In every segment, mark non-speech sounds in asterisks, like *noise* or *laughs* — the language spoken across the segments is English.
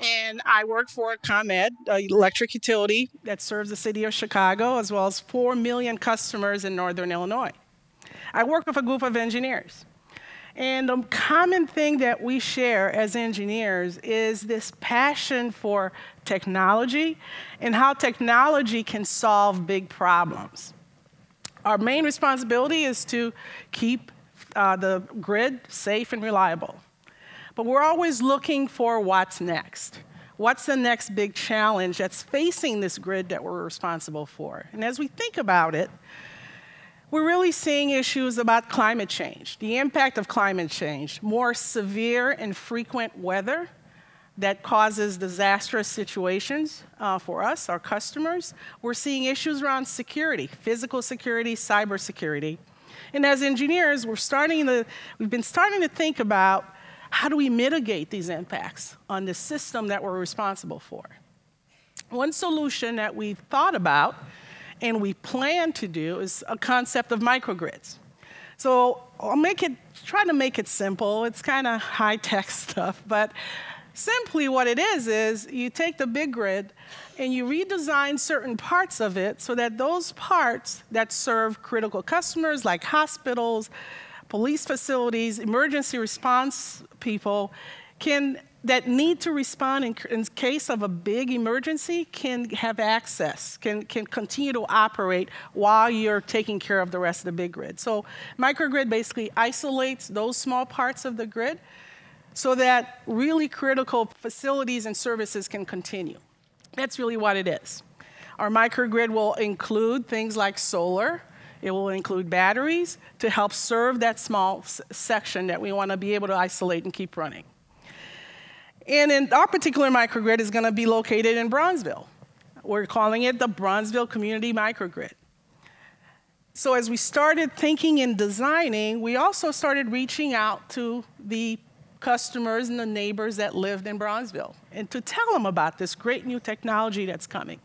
And I work for ComEd, an electric utility that serves the city of Chicago as well as 4 million customers in northern Illinois. I work with a group of engineers. And the common thing that we share as engineers is this passion for technology and how technology can solve big problems. Our main responsibility is to keep uh, the grid safe and reliable. But we're always looking for what's next. What's the next big challenge that's facing this grid that we're responsible for? And as we think about it, we're really seeing issues about climate change, the impact of climate change, more severe and frequent weather that causes disastrous situations uh, for us, our customers. We're seeing issues around security, physical security, cyber security. And as engineers, we're starting to, we've been starting to think about how do we mitigate these impacts on the system that we're responsible for. One solution that we've thought about and we plan to do is a concept of microgrids. So I'll make it, try to make it simple. It's kind of high tech *laughs* stuff, but simply what it is is you take the big grid and you redesign certain parts of it so that those parts that serve critical customers like hospitals, police facilities, emergency response people can that need to respond in, in, case of a big emergency can have access, can, can continue to operate while you're taking care of the rest of the big grid. So microgrid basically isolates those small parts of the grid so that really critical facilities and services can continue. That's really what it is. Our microgrid will include things like solar, it will include batteries to help serve that small section that we want to be able to isolate and keep running. And in our particular microgrid is going to be located in Bronzeville. We're calling it the Bronzeville Community Microgrid. So as we started thinking and designing, we also started reaching out to the customers and the neighbors that lived in Bronzeville and to tell them about this great new technology that's coming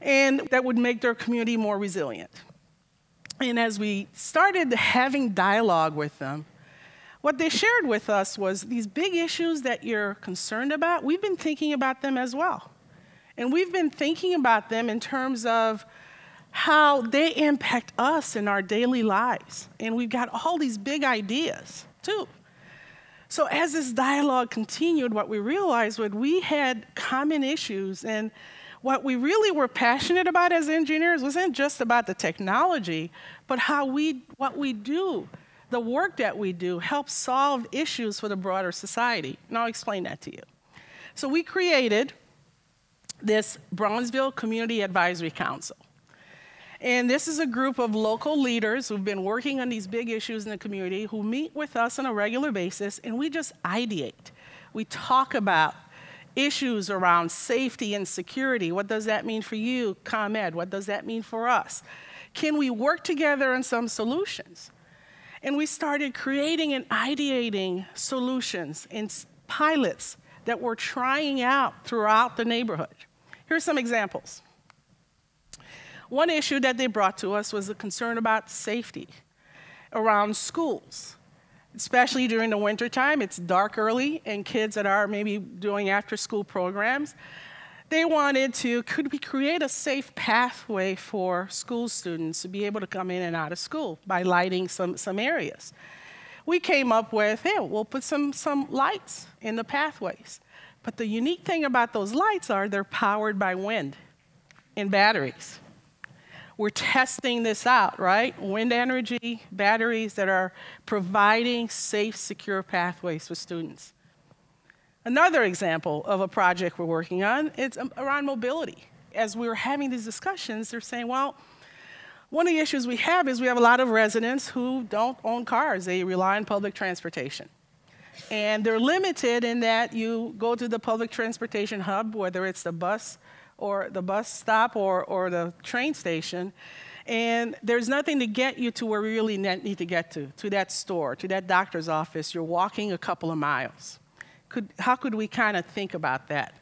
and that would make their community more resilient. And as we started having dialogue with them, what they shared with us was these big issues that you're concerned about, we've been thinking about them as well. And we've been thinking about them in terms of how they impact us in our daily lives. And we've got all these big ideas, too. So, as this dialogue continued, what we realized was we had common issues. And what we really were passionate about as engineers wasn't just about the technology, but how we, what we do the work that we do helps solve issues for the broader society. And I'll explain that to you. So we created this Bronzeville Community Advisory Council. And this is a group of local leaders who've been working on these big issues in the community who meet with us on a regular basis and we just ideate. We talk about issues around safety and security. What does that mean for you, ComEd? What does that mean for us? Can we work together on some solutions? And we started creating and ideating solutions and pilots that we're trying out throughout the neighborhood. Here's some examples. One issue that they brought to us was a concern about safety around schools, especially during the wintertime. It's dark early, and kids that are maybe doing after school programs they wanted to, could we create a safe pathway for school students to be able to come in and out of school by lighting some, some areas? We came up with, hey, we'll put some, some lights in the pathways. But the unique thing about those lights are they're powered by wind and batteries. We're testing this out, right? Wind energy, batteries that are providing safe, secure pathways for students. Another example of a project we're working on is um, around mobility. As we were having these discussions, they're saying, well, one of the issues we have is we have a lot of residents who don't own cars. They rely on public transportation. And they're limited in that you go to the public transportation hub, whether it's the bus or the bus stop or, or the train station, and there's nothing to get you to where we really need to get to, to that store, to that doctor's office. You're walking a couple of miles could, how could we kind of think about that?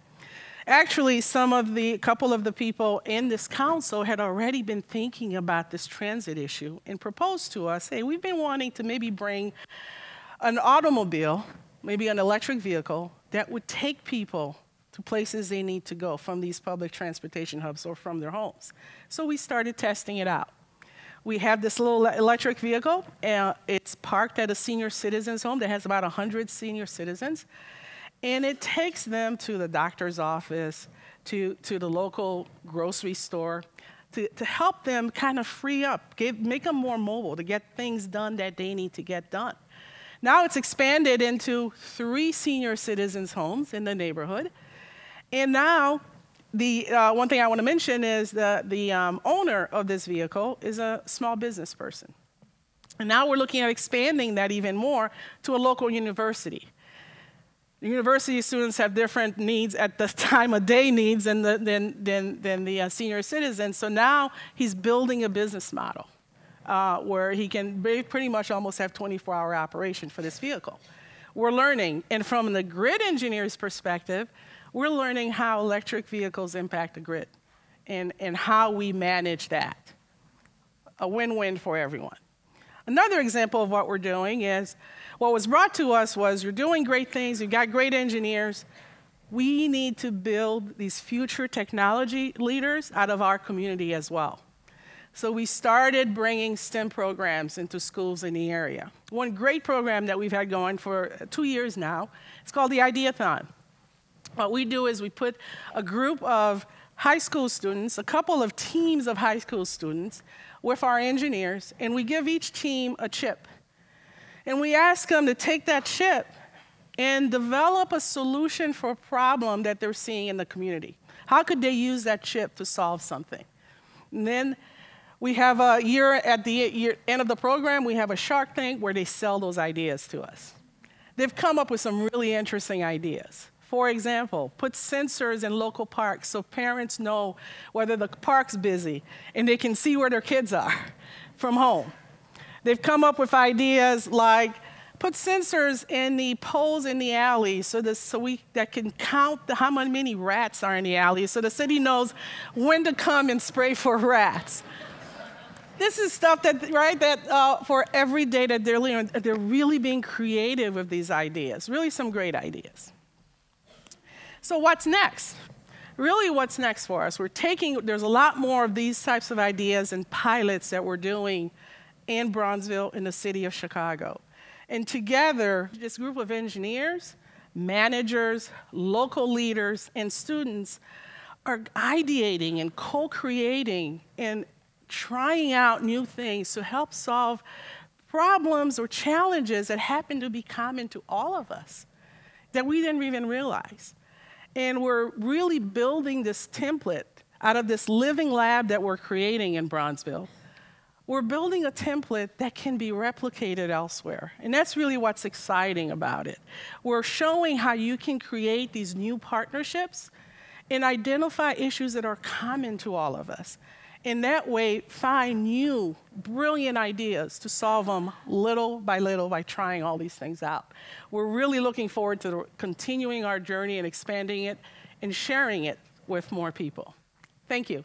Actually, some of the, couple of the people in this council had already been thinking about this transit issue and proposed to us, hey, we've been wanting to maybe bring an automobile maybe an electric vehicle, that would take people to places they need to go from these public transportation hubs or from their homes. So we started testing it out. We have this little electric vehicle. Uh, it's parked at a senior citizens home that has about 100 senior citizens. And it takes them to the doctor's office, to, to the local grocery store, to, to help them kind of free up, give, make them more mobile, to get things done that they need to get done. Now it's expanded into three senior citizens' homes in the neighborhood. And now, the uh, one thing I want to mention is the, the um, owner of this vehicle is a small business person. And now we're looking at expanding that even more to a local university. University students have different needs at the *laughs* time of day needs than the, than, than, than the uh, senior citizens. So now he's building a business model uh, where he can pretty much almost have 24 hour operation for this vehicle. We're learning, and from the grid engineer's perspective, we're learning how electric vehicles impact the grid and, and how we manage that. A win win for everyone. Another example of what we're doing is what was brought to us was you're doing great things, you've got great engineers. We need to build these future technology leaders out of our community as well. So we started bringing STEM programs into schools in the area. One great program that we've had going for two years now, it's called the Ideathon. What we do is we put a group of high school students, a couple of teams of high school students, with our engineers, and we give each team a chip. And we ask them to take that chip and develop a solution for a problem that they're seeing in the community. How could they use that chip to solve something? And then we have a year at the year, end of the program, we have a Shark Tank where they sell those ideas to us. They've come up with some really interesting ideas. For example, put sensors in local parks so parents know whether the park's busy and they can see where their kids are *laughs* from home. They've come up with ideas like put sensors in the poles in the alley so, that, so we that can count the, how many rats are in the alley so the city knows when to come and spray for *laughs* rats. this is stuff that, right, that uh, for every day that they're, they're really being creative with these ideas, really some great ideas. So, what's next? Really, what's next for us? We're taking, there's a lot more of these types of ideas and pilots that we're doing in Bronzeville in the city of Chicago. And together, this group of engineers, managers, local leaders, and students are ideating and co creating and trying out new things to help solve problems or challenges that happen to be common to all of us that we didn't even realize. And we're really building this template out of this living lab that we're creating in Bronzeville. We're building a template that can be replicated elsewhere. And that's really what's exciting about it. We're showing how you can create these new partnerships and identify issues that are common to all of us in that way, find new, brilliant ideas to solve them little by little by trying all these things out. We're really looking forward to continuing our journey and expanding it and sharing it with more people. Thank you.